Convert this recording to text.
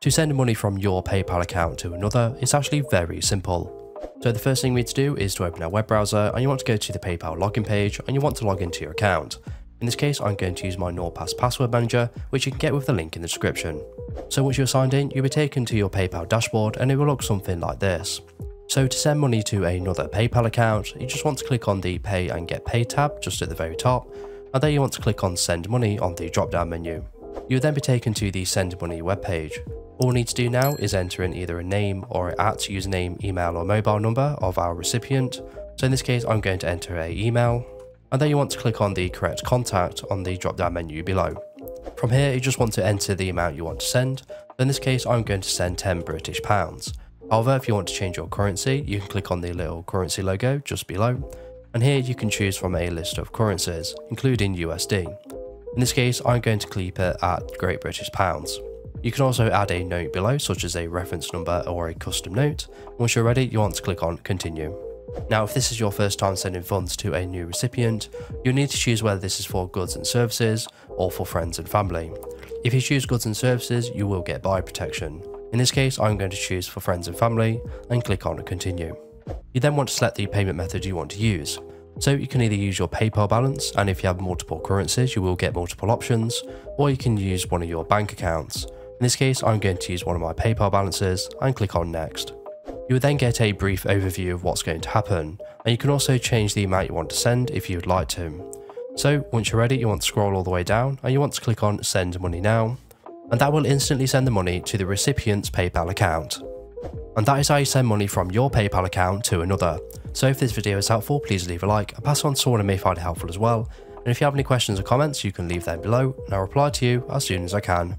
To send money from your PayPal account to another, it's actually very simple. So the first thing we need to do is to open our web browser and you want to go to the PayPal login page and you want to log into your account. In this case, I'm going to use my NordPass password manager, which you can get with the link in the description. So once you're signed in, you'll be taken to your PayPal dashboard and it will look something like this. So to send money to another PayPal account, you just want to click on the Pay and Get Paid tab just at the very top, and then you want to click on Send Money on the drop down menu. You will then be taken to the Send Money webpage. All you need to do now is enter in either a name or at username, email or mobile number of our recipient. So in this case, I'm going to enter a email and then you want to click on the correct contact on the drop down menu below. From here, you just want to enter the amount you want to send. In this case, I'm going to send 10 British pounds. However, if you want to change your currency, you can click on the little currency logo just below. And here you can choose from a list of currencies, including USD. In this case, I'm going to keep it at Great British Pounds. You can also add a note below, such as a reference number or a custom note. Once you're ready, you want to click on continue. Now, if this is your first time sending funds to a new recipient, you'll need to choose whether this is for goods and services or for friends and family. If you choose goods and services, you will get buy protection. In this case, I'm going to choose for friends and family and click on continue. You then want to select the payment method you want to use. So you can either use your PayPal balance, and if you have multiple currencies, you will get multiple options, or you can use one of your bank accounts. In this case, I'm going to use one of my PayPal balances and click on next. You would then get a brief overview of what's going to happen, and you can also change the amount you want to send if you would like to. So once you're ready, you want to scroll all the way down and you want to click on send money now, and that will instantly send the money to the recipient's PayPal account. And that is how you send money from your PayPal account to another. So if this video is helpful, please leave a like and pass on to someone who may find it helpful as well. And if you have any questions or comments, you can leave them below and I'll reply to you as soon as I can.